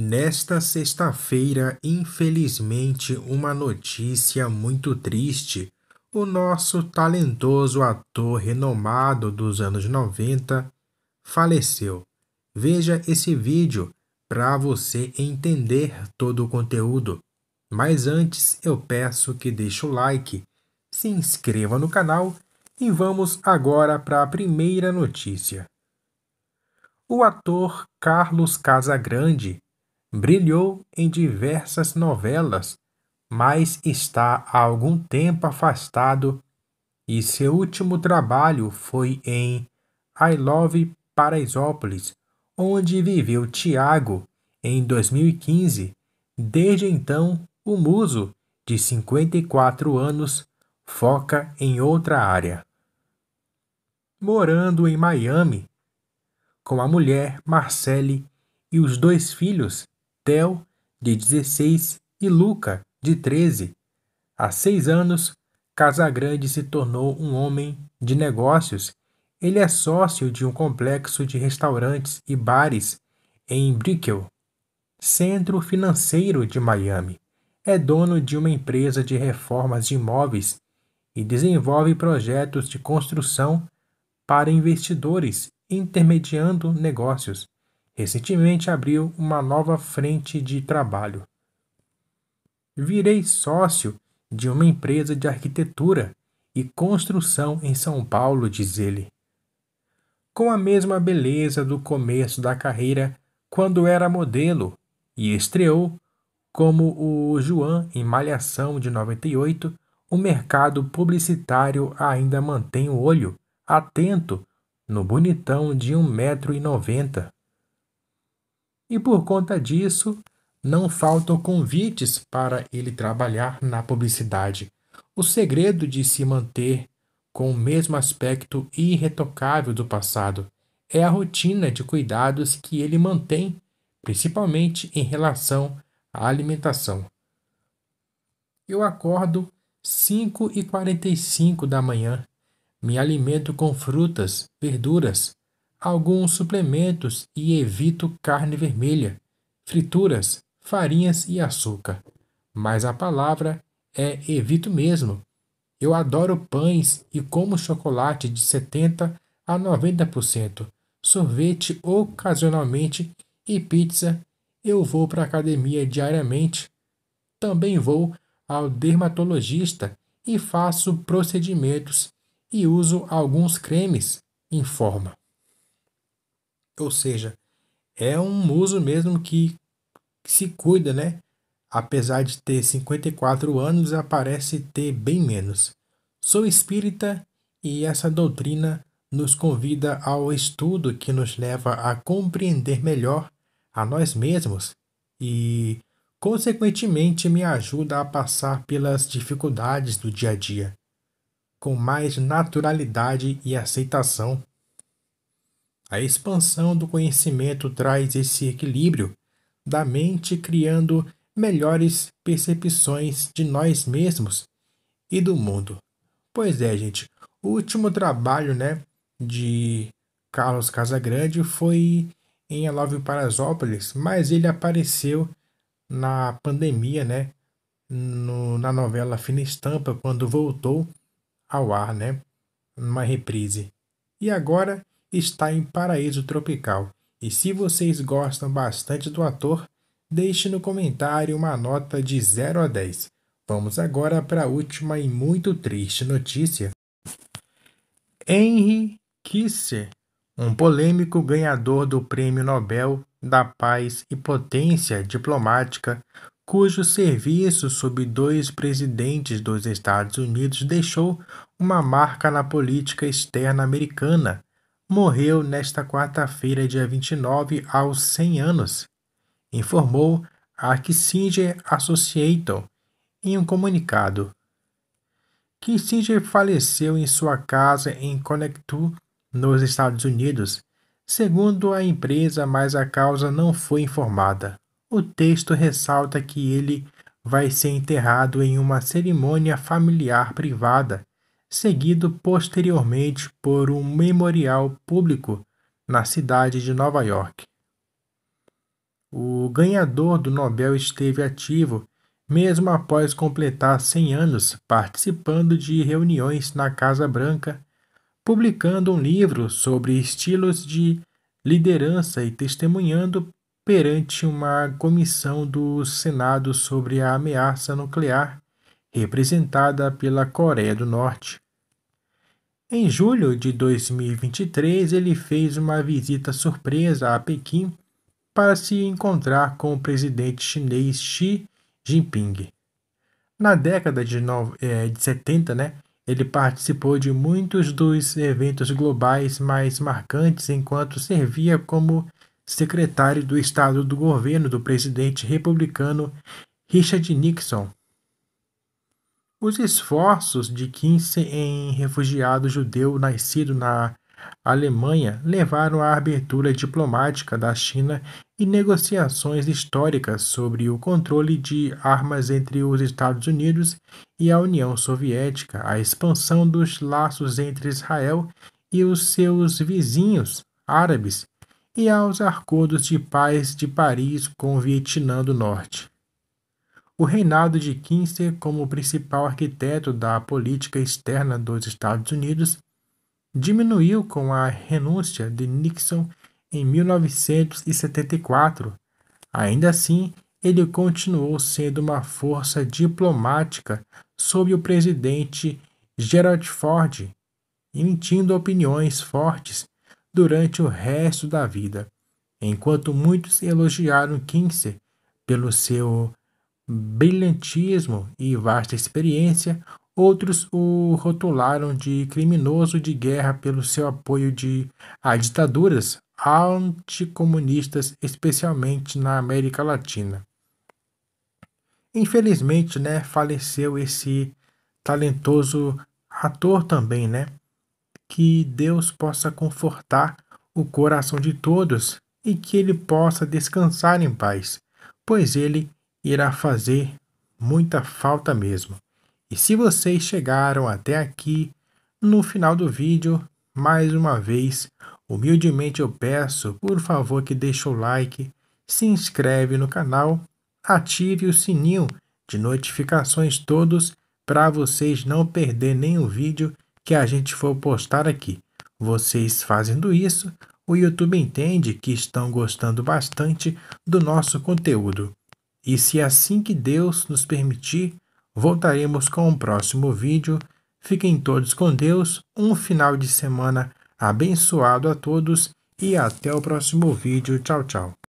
Nesta sexta-feira, infelizmente, uma notícia muito triste. O nosso talentoso ator renomado dos anos 90 faleceu. Veja esse vídeo para você entender todo o conteúdo. Mas antes eu peço que deixe o like, se inscreva no canal e vamos agora para a primeira notícia. O ator Carlos Casagrande brilhou em diversas novelas, mas está há algum tempo afastado e seu último trabalho foi em I Love Paraisópolis, onde viveu Tiago em 2015. Desde então, o muso, de 54 anos, foca em outra área morando em Miami, com a mulher Marcele e os dois filhos, Theo, de 16, e Luca, de 13. Há seis anos, Casagrande se tornou um homem de negócios. Ele é sócio de um complexo de restaurantes e bares em Brickell, centro financeiro de Miami. É dono de uma empresa de reformas de imóveis e desenvolve projetos de construção para investidores, intermediando negócios. Recentemente abriu uma nova frente de trabalho. Virei sócio de uma empresa de arquitetura e construção em São Paulo, diz ele. Com a mesma beleza do começo da carreira, quando era modelo, e estreou como o João em Malhação de 98, o mercado publicitário ainda mantém o olho atento no bonitão de um metro e por conta disso, não faltam convites para ele trabalhar na publicidade. O segredo de se manter com o mesmo aspecto irretocável do passado é a rotina de cuidados que ele mantém, principalmente em relação à alimentação. Eu acordo 5 e 45 da manhã me alimento com frutas, verduras, alguns suplementos e evito carne vermelha, frituras, farinhas e açúcar. Mas a palavra é evito mesmo. Eu adoro pães e como chocolate de 70 a 90%, sorvete ocasionalmente e pizza. Eu vou para a academia diariamente. Também vou ao dermatologista e faço procedimentos e uso alguns cremes, informa. Ou seja, é um muso mesmo que se cuida, né? Apesar de ter 54 anos, aparece ter bem menos. Sou espírita e essa doutrina nos convida ao estudo que nos leva a compreender melhor a nós mesmos e, consequentemente, me ajuda a passar pelas dificuldades do dia a dia com mais naturalidade e aceitação. A expansão do conhecimento traz esse equilíbrio da mente, criando melhores percepções de nós mesmos e do mundo. Pois é, gente, o último trabalho, né, de Carlos Casagrande foi em Love Parasópolis, mas ele apareceu na pandemia, né, no, na novela Fina Estampa, quando voltou ao ar, né? Numa reprise. E agora está em Paraíso Tropical. E se vocês gostam bastante do ator, deixe no comentário uma nota de 0 a 10. Vamos agora para a última e muito triste notícia. Henry Kissinger, um polêmico ganhador do Prêmio Nobel da Paz e Potência Diplomática, cujo serviço sob dois presidentes dos Estados Unidos deixou uma marca na política externa americana, morreu nesta quarta-feira, dia 29, aos 100 anos, informou a Kissinger Associated em um comunicado. Kissinger faleceu em sua casa em Connecticut, nos Estados Unidos, segundo a empresa, mas a causa não foi informada. O texto ressalta que ele vai ser enterrado em uma cerimônia familiar privada, seguido posteriormente por um memorial público na cidade de Nova York. o ganhador do Nobel esteve ativo mesmo após completar 100 anos participando de reuniões na Casa Branca, publicando um livro sobre estilos de liderança e testemunhando perante uma comissão do Senado sobre a ameaça nuclear, representada pela Coreia do Norte. Em julho de 2023, ele fez uma visita surpresa a Pequim para se encontrar com o presidente chinês Xi Jinping. Na década de, no, é, de 70, né, ele participou de muitos dos eventos globais mais marcantes enquanto servia como secretário do Estado do governo do presidente republicano Richard Nixon. Os esforços de Kinsey em refugiado judeu nascido na Alemanha levaram à abertura diplomática da China e negociações históricas sobre o controle de armas entre os Estados Unidos e a União Soviética, a expansão dos laços entre Israel e os seus vizinhos árabes e aos acordos de paz de Paris com o Vietnã do Norte. O reinado de Kinsey como principal arquiteto da política externa dos Estados Unidos diminuiu com a renúncia de Nixon em 1974. Ainda assim, ele continuou sendo uma força diplomática sob o presidente Gerald Ford, emitindo opiniões fortes durante o resto da vida. Enquanto muitos elogiaram Kinsey pelo seu brilhantismo e vasta experiência, outros o rotularam de criminoso de guerra pelo seu apoio de, a ditaduras anticomunistas, especialmente na América Latina. Infelizmente, né, faleceu esse talentoso ator também, né? Que Deus possa confortar o coração de todos e que ele possa descansar em paz, pois ele irá fazer muita falta mesmo. E se vocês chegaram até aqui, no final do vídeo, mais uma vez, humildemente eu peço, por favor, que deixe o like, se inscreve no canal, ative o sininho de notificações todos para vocês não perder nenhum vídeo que a gente for postar aqui. Vocês fazendo isso, o YouTube entende que estão gostando bastante do nosso conteúdo. E se é assim que Deus nos permitir, voltaremos com o um próximo vídeo. Fiquem todos com Deus, um final de semana abençoado a todos e até o próximo vídeo. Tchau, tchau.